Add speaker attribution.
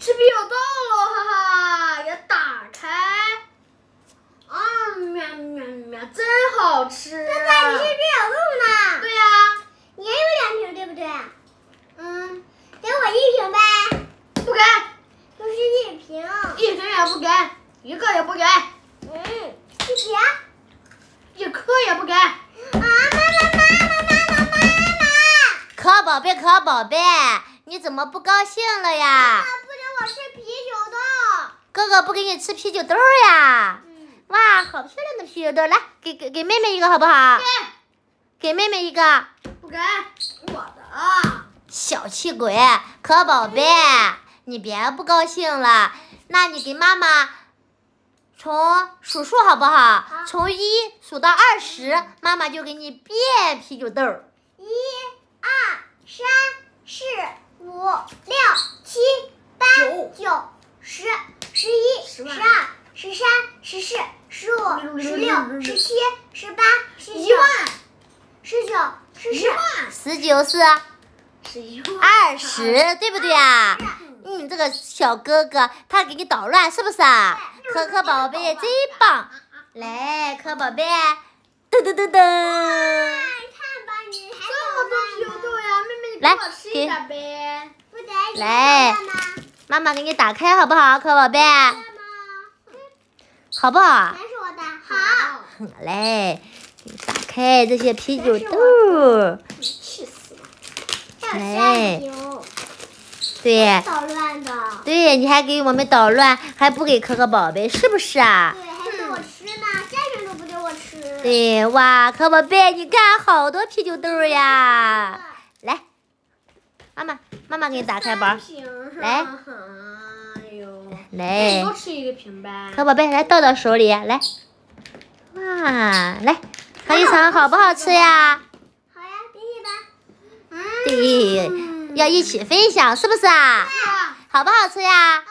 Speaker 1: 吃啤酒豆了，哈哈！给它打开。啊，喵喵喵，真好吃！
Speaker 2: 爸爸，你是啤酒豆呢？
Speaker 1: 对呀。
Speaker 2: 你也有两瓶，对不对？嗯，给我一瓶呗。
Speaker 1: 不给。
Speaker 2: 就是一瓶。
Speaker 1: 一瓶也不给，一个也不给。
Speaker 2: 嗯，一瓶。
Speaker 1: 一颗也不给。
Speaker 2: 啊，妈妈妈妈妈妈妈妈！
Speaker 3: 可宝贝可宝贝，你怎么不高兴了呀？
Speaker 2: 吃啤酒豆。
Speaker 3: 哥哥不给你吃啤酒豆呀？嗯。哇，好漂亮的啤酒豆，来给给给妹妹一个好不好？
Speaker 1: 给。
Speaker 3: 给妹妹一个。
Speaker 1: 不给，我的。
Speaker 3: 小气鬼，可宝贝，你别不高兴了。那你给妈妈从数数好不好？从一数到二十，妈妈就给你变啤酒豆。
Speaker 2: 一、二、三、四、五、六、七、八、九、十、十一、十二、十三、十四、十五、十六、十七、十八、十九、十九、十十、
Speaker 3: 十九是
Speaker 1: 十一
Speaker 3: 二十，对不对啊？嗯，这个小哥哥他给你捣乱是不是啊？可可宝贝真棒，来，可宝贝，噔噔噔噔。
Speaker 1: 这么多啤酒豆呀，妹妹，你
Speaker 3: 给
Speaker 1: 我吃一下呗。
Speaker 3: 来，妈妈给你打开好不好，可宝贝？好不好？
Speaker 2: 好。
Speaker 3: 来，给你打开这些啤酒豆。
Speaker 1: 气死了！
Speaker 3: 来，对，
Speaker 2: 捣乱的。
Speaker 3: 对，你还给我们捣乱，还不给可可宝贝，是不是
Speaker 2: 啊？对，还给我吃呢，家人都不给我吃。
Speaker 3: 对，哇，可宝贝，你看好多啤酒豆呀！来，妈妈，妈妈给你打开包，来。
Speaker 1: 哎呦，
Speaker 3: 来，
Speaker 1: 多吃一个瓶呗。
Speaker 3: 可宝贝，来倒到手里，来。哇，来尝一尝，好不好吃
Speaker 2: 呀？好呀，给你吧。
Speaker 3: 对，要一起分享，是不是啊？好不好吃呀？